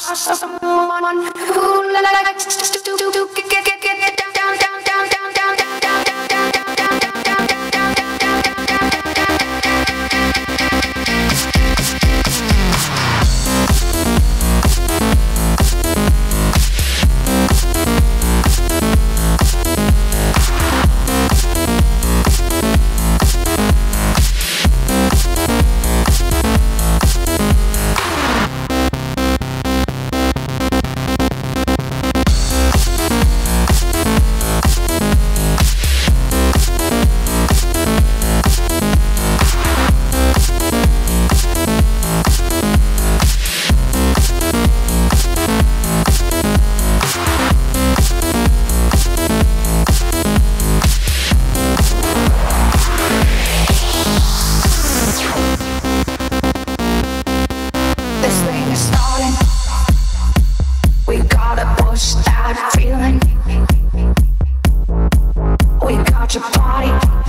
someone who likes to This thing is starting. We gotta push that feeling. We got your body.